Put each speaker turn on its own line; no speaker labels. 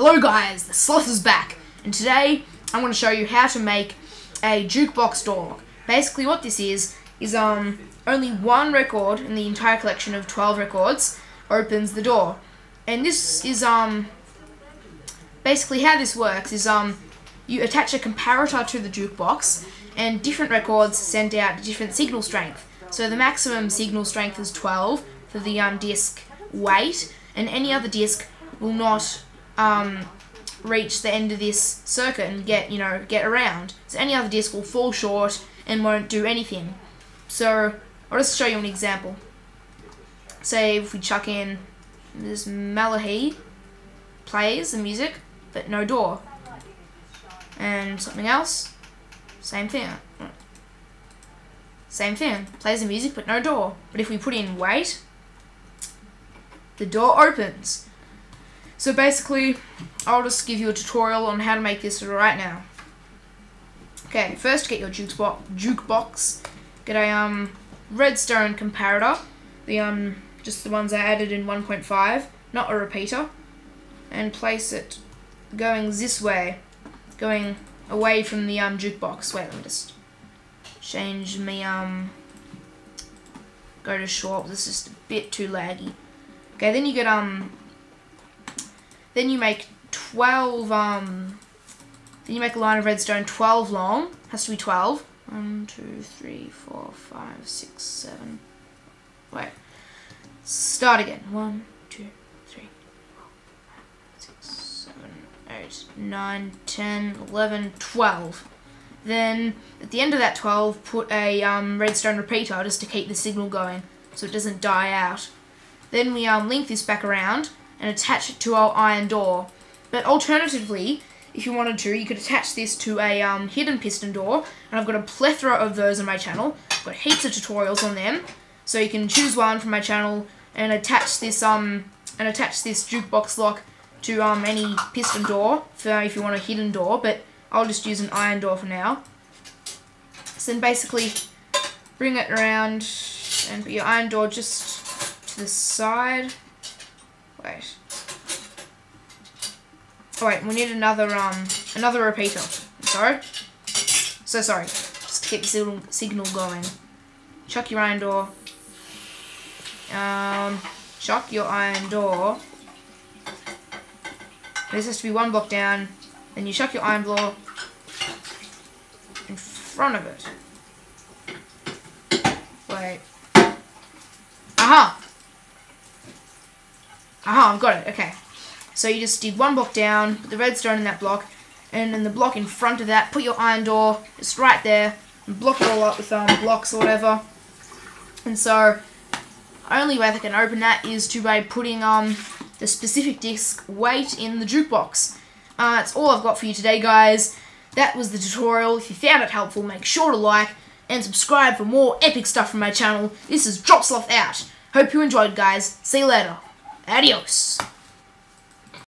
Hello guys, the Sloth is back, and today I'm going to show you how to make a jukebox door. Basically what this is, is um only one record in the entire collection of 12 records opens the door. And this is um basically how this works is um you attach a comparator to the jukebox and different records send out different signal strength. So the maximum signal strength is 12 for the um, disc wait and any other disc will not um, reach the end of this circuit and get you know get around. So any other disc will fall short and won't do anything. So I'll just show you an example. Say if we chuck in this Mellohi plays the music, but no door. And something else, same thing. Same thing, plays the music but no door. But if we put in wait, the door opens. So basically, I'll just give you a tutorial on how to make this right now. Okay, first get your jukebox, jukebox get a um, redstone comparator, the um, just the ones I added in 1.5, not a repeater, and place it going this way, going away from the um, jukebox. Wait, let me just change me um, go to short. This is a bit too laggy. Okay, then you get um then you make 12, um, then you make a line of redstone 12 long. Has to be 12. 1, 2, 3, 4, 5, 6, 7. Wait. Start again. 1, 2, 3, 4, 5, 6, 7, 8, 9, 10, 11, 12. Then, at the end of that 12, put a um, redstone repeater just to keep the signal going so it doesn't die out. Then we um, link this back around and attach it to our iron door. But alternatively, if you wanted to, you could attach this to a um, hidden piston door, and I've got a plethora of those on my channel. I've got heaps of tutorials on them, so you can choose one from my channel and attach this um and attach this jukebox lock to um any piston door for if you want a hidden door. But I'll just use an iron door for now. So then basically bring it around and put your iron door just to the side. Wait. Oh wait, we need another um another repeater. Sorry. So sorry. Just keep the signal signal going. Chuck your iron door. Um chuck your iron door. This has to be one block down. Then you chuck your iron door in front of it. Wait. Aha! Aha, I've got it. Okay. So you just did one block down, put the redstone in that block, and then the block in front of that, put your iron door just right there, and block it all up with um, blocks or whatever. And so, only way they can open that is to by putting um the specific disc wait in the jukebox. Uh, that's all I've got for you today, guys. That was the tutorial. If you found it helpful, make sure to like and subscribe for more epic stuff from my channel. This is Dropsloth out. Hope you enjoyed, guys. See you later. Adios.